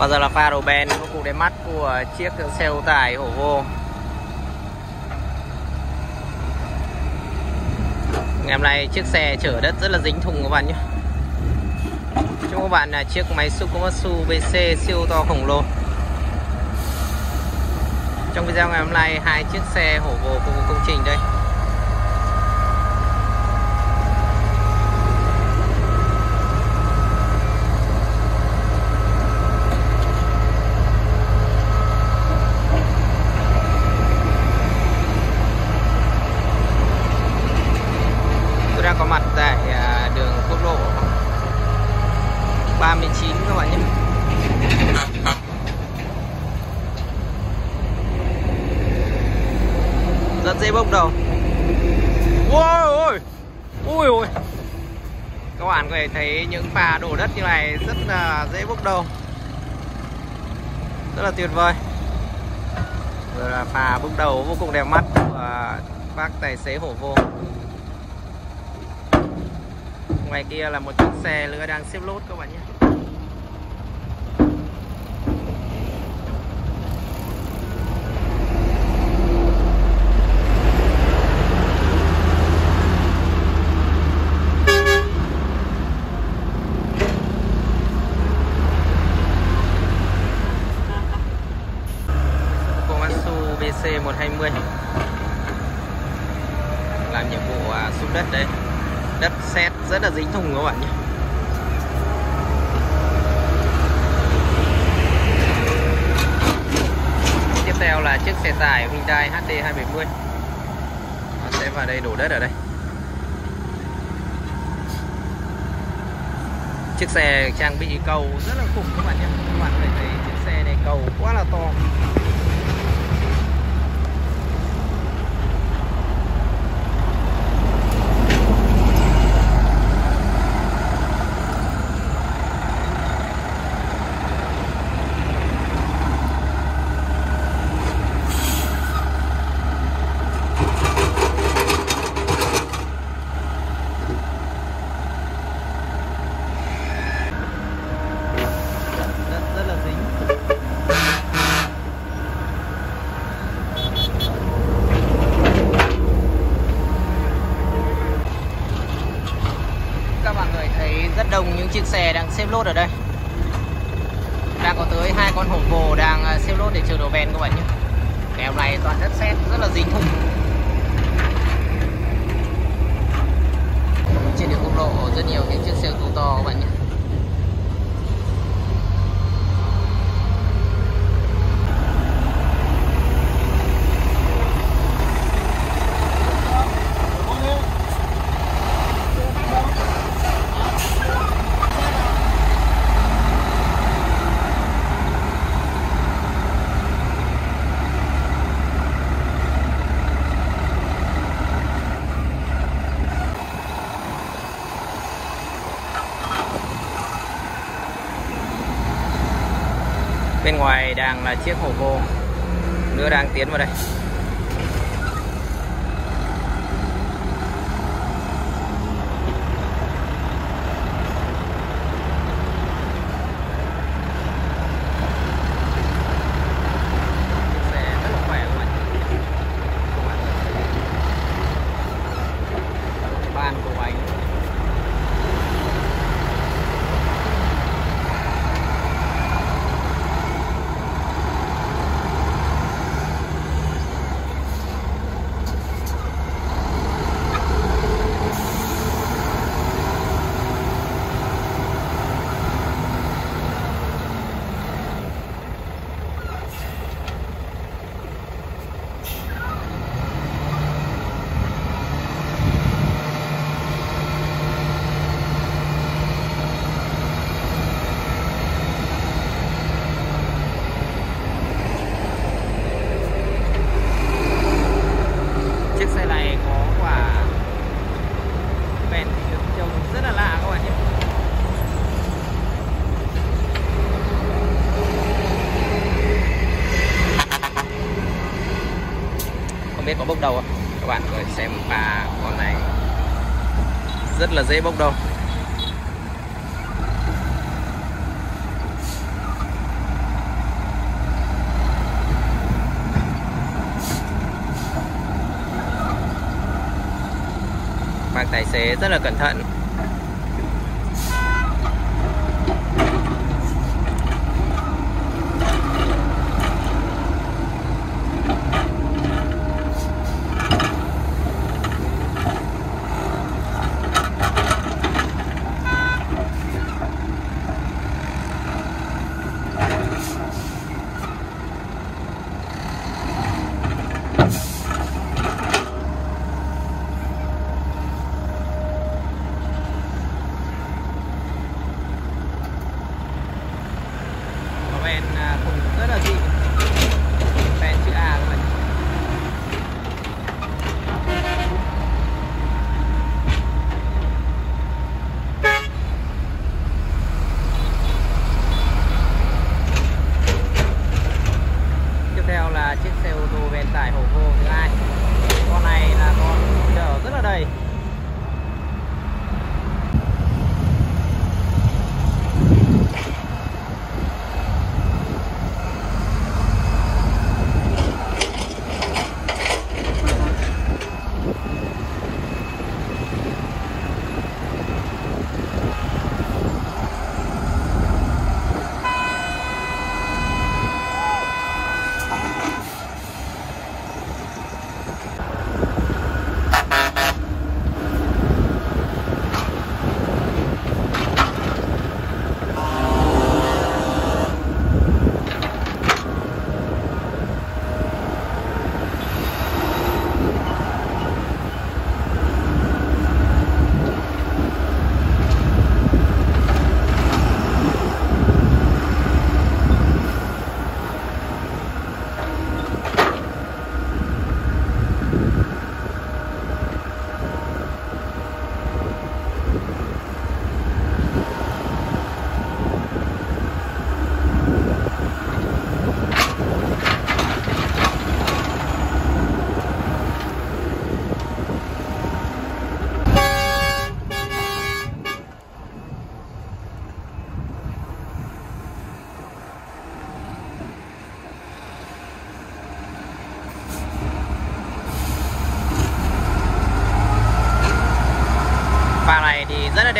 Và giờ là pha đầu ben có cụ đẹp mắt của chiếc xe ô tải hổ vô. Ngày hôm nay chiếc xe chở đất rất là dính thùng các bạn nhé. Chúc các bạn là chiếc máy Sukomatsu BC siêu to khổng lồ. Trong video ngày hôm nay, hai chiếc xe hổ vô phục vụ công trình đây. Đang có mặt tại à, đường quốc lộ 39 các bạn nhé. Rất dễ bốc đầu. Ôi ôi Ui ôi. Các bạn có thể thấy những pha đổ đất như này rất là dễ bốc đầu. Rất là tuyệt vời. Rồi là pha bốc đầu vô cùng đẹp mắt của bác tài xế hổ vô Ngoài kia là một chiếc xe lửa đang xếp lốt các bạn nhé. Komatsu BC120 làm nhiệm vụ à, xúc đất đây đất sét rất là dính thùng các bạn nhé tiếp theo là chiếc xe tải Hyundai HD 270 Nó sẽ vào đây đổ đất ở đây. Chiếc xe trang bị cầu rất là khủng các bạn nhé các bạn có thể thấy chiếc xe này cầu quá là to rất rất là dính các bạn có thể thấy rất đông những chiếc xe đang xếp lốt ở đây. Đang có tới hai con hổ vồ đang à, xếp lốt để chờ đồ ven các bạn nhé ngày hôm nay toàn đất sét rất là dính thùng. Trên đường quốc lộ rất nhiều những chiếc xe ô tô to các bạn nhé bên ngoài đang là chiếc hổ vô nữa đang tiến vào đây. có bốc đầu không? Các bạn có xem và con này rất là dễ bốc đầu. bác tài xế rất là cẩn thận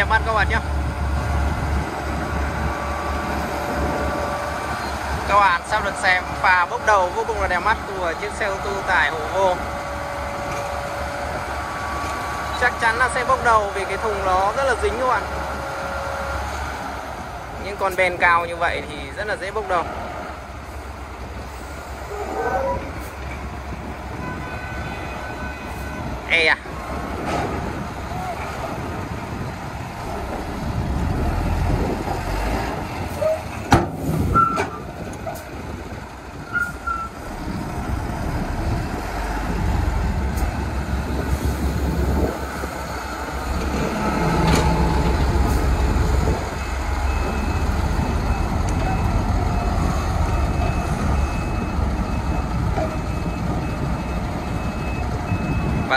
đẹp mắt các bạn nhé. Các bạn sắp được xem pha bốc đầu vô cùng là đẹp mắt của chiếc xe ô tô tải hổ vô chắc chắn là sẽ bốc đầu vì cái thùng nó rất là dính các bạn. Những con ben cao như vậy thì rất là dễ bốc đầu. Ê à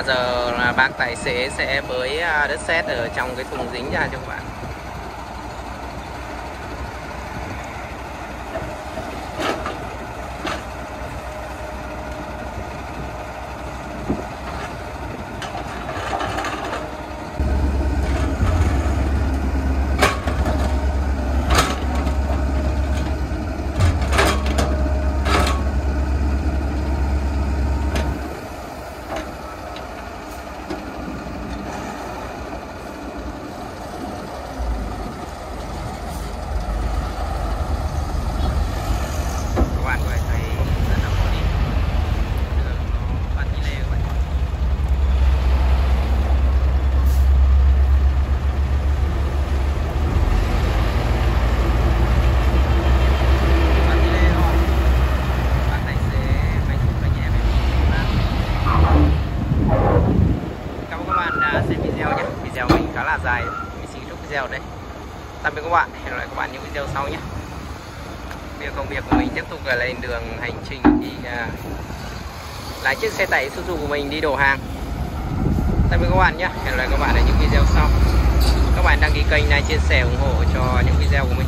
giờ là bác tài xế sẽ bới à, đất sét ở trong cái thùng dính ra cho các bạn các bạn có thể thấy rất là khó đi đường nó bát như lê các bạn bát như lê thôi bác tài xế máy xúc anh em cảm ơn các bạn đã xem video nhé video mình khá là dài mình xin kết thúc video ở đây tạm biệt các bạn hẹn gặp lại các bạn những video sau nhé việc công việc của mình tiếp tục là lên đường hành trình đi uh, lái chiếc xe tải Suzuki của mình đi đổ hàng. Tạm biệt các bạn nhé. Hẹn gặp lại các bạn ở những video sau. Các bạn đăng ký kênh này chia sẻ ủng hộ cho những video của mình.